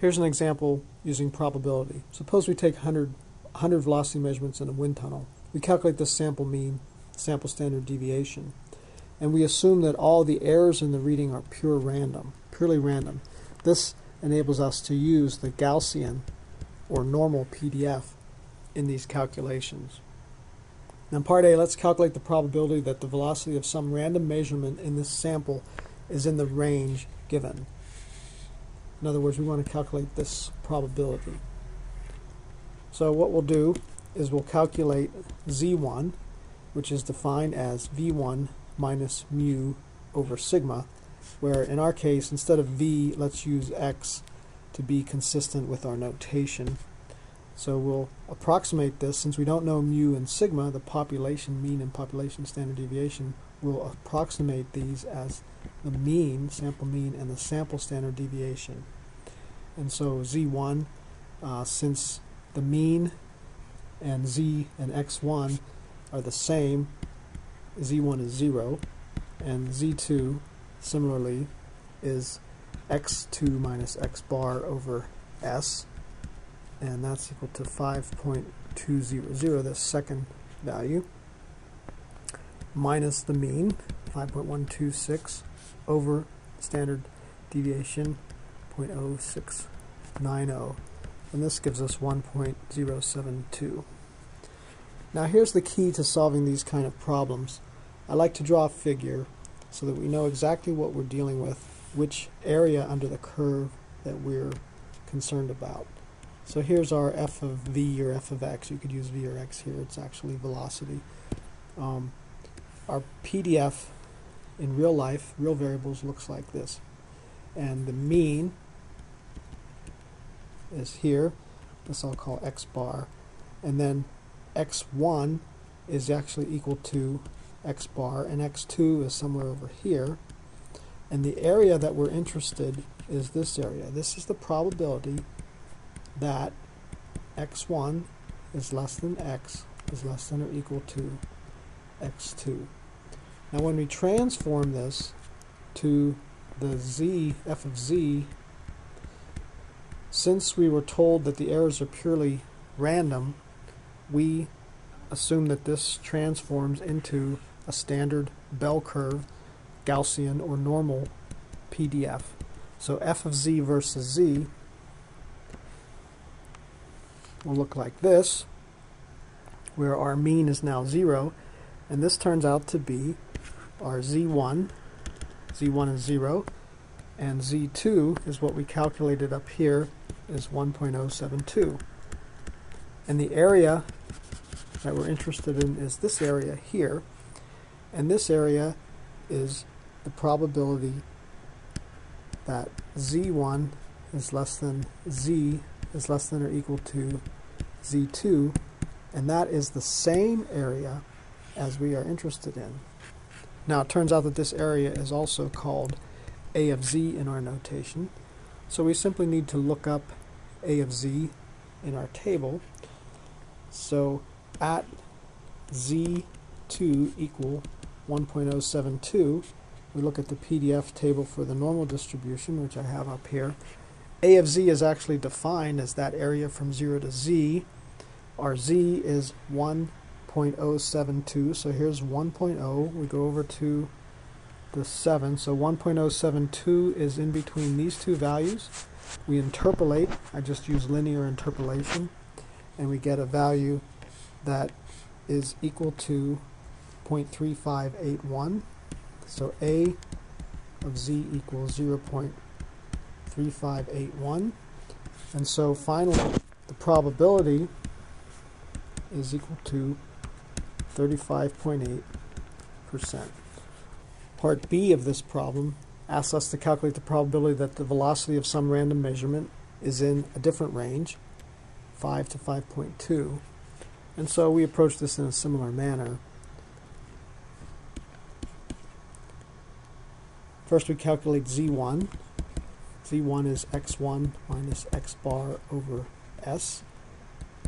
Here's an example using probability. Suppose we take 100, 100 velocity measurements in a wind tunnel. We calculate the sample mean, sample standard deviation, and we assume that all the errors in the reading are pure random, purely random. This enables us to use the Gaussian or normal PDF in these calculations. Now part A, let's calculate the probability that the velocity of some random measurement in this sample is in the range given. In other words, we want to calculate this probability. So what we'll do is we'll calculate z1, which is defined as v1 minus mu over sigma, where in our case, instead of v, let's use x to be consistent with our notation. So we'll approximate this, since we don't know mu and sigma, the population mean and population standard deviation, we'll approximate these as the mean, sample mean, and the sample standard deviation. And so z1, uh, since the mean and z and x1 are the same, z1 is 0, and z2 similarly is x2 minus x bar over s, and that's equal to 5.200, the second value, minus the mean, 5.126, over standard deviation, 0.0690, and this gives us 1.072. Now here's the key to solving these kind of problems. I like to draw a figure so that we know exactly what we're dealing with, which area under the curve that we're concerned about. So here's our f of v or f of x. You could use v or x here. It's actually velocity. Um, our PDF in real life, real variables, looks like this. And the mean is here. This I'll call x bar. And then x1 is actually equal to x bar, and x2 is somewhere over here. And the area that we're interested is this area. This is the probability that x1 is less than x is less than or equal to x2. Now when we transform this to the z, f of z, since we were told that the errors are purely random, we assume that this transforms into a standard bell curve Gaussian or normal PDF. So f of z versus z will look like this, where our mean is now 0, and this turns out to be our z1, z1 is 0, and z2 is what we calculated up here is 1.072. And the area that we're interested in is this area here, and this area is the probability that z1 is less than z is less than or equal to z2, and that is the same area as we are interested in. Now it turns out that this area is also called a of z in our notation, so we simply need to look up a of z in our table. So at z2 equal 1.072, we look at the PDF table for the normal distribution, which I have up here. A of z is actually defined as that area from 0 to z. Our z is 1.072, so here's 1.0. We go over to the 7, so 1.072 is in between these two values. We interpolate, I just use linear interpolation, and we get a value that is equal to 0.3581. So A of z equals 0.3581. And so finally, the probability is equal to 35.8%. Part B of this problem asks us to calculate the probability that the velocity of some random measurement is in a different range, 5 to 5.2. And so we approach this in a similar manner. First we calculate z1. z1 is x1 minus x bar over s.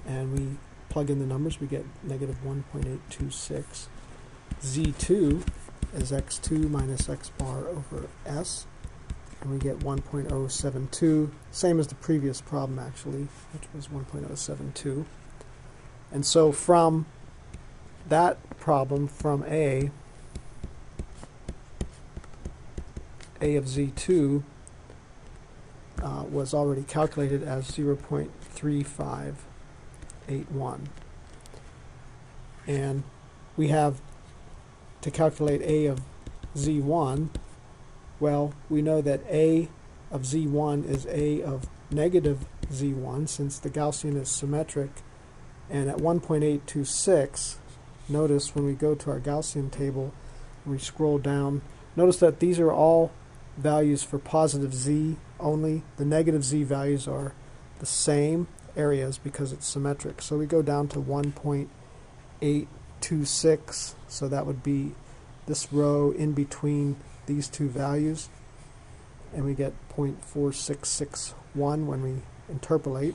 And we plug in the numbers, we get negative 1.826. z2 is x2 minus x bar over s. and we get 1.072, same as the previous problem actually, which was 1.072. And so from that problem, from A, A of Z2 uh, was already calculated as 0.3581. And we have to calculate A of Z1, well, we know that A of Z1 is A of negative Z1 since the Gaussian is symmetric. And at 1.826, notice when we go to our Gaussian table, we scroll down, notice that these are all values for positive Z only. The negative Z values are the same areas because it's symmetric. So we go down to 1.826, so that would be this row in between these two values and we get 0.4661 when we interpolate.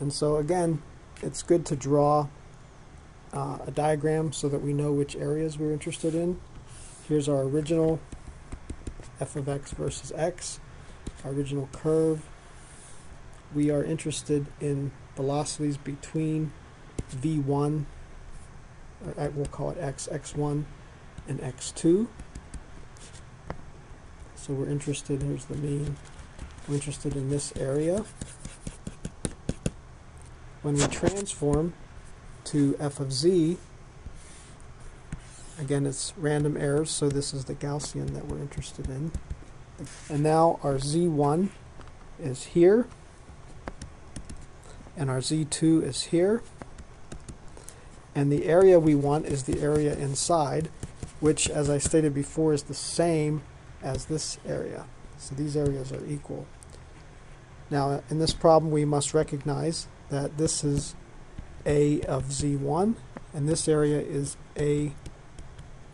And so again, it's good to draw uh, a diagram so that we know which areas we're interested in. Here's our original f of x versus x, our original curve. We are interested in velocities between v1, or uh, we'll call it x, x1, and x2. So we're interested, here's the mean, we're interested in this area. When we transform to f of z, again it's random errors, so this is the Gaussian that we're interested in. And now our z1 is here, and our Z2 is here. And the area we want is the area inside, which, as I stated before, is the same as this area. So these areas are equal. Now, in this problem, we must recognize that this is A of Z1, and this area is A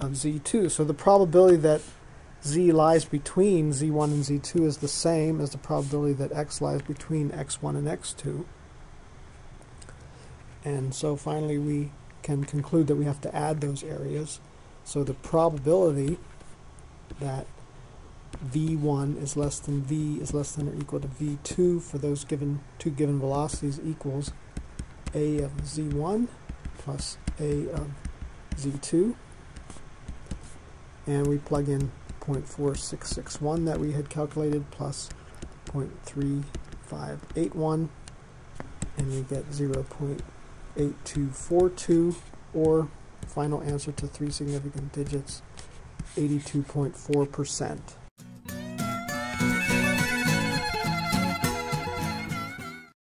of Z2. So the probability that Z lies between Z1 and Z2 is the same as the probability that X lies between X1 and X2. And so finally we can conclude that we have to add those areas. So the probability that v1 is less than v is less than or equal to v2 for those given two given velocities equals a of z1 plus a of z2 and we plug in 0.4661 that we had calculated plus 0.3581 and we get 0.8242 or final answer to three significant digits 82.4%.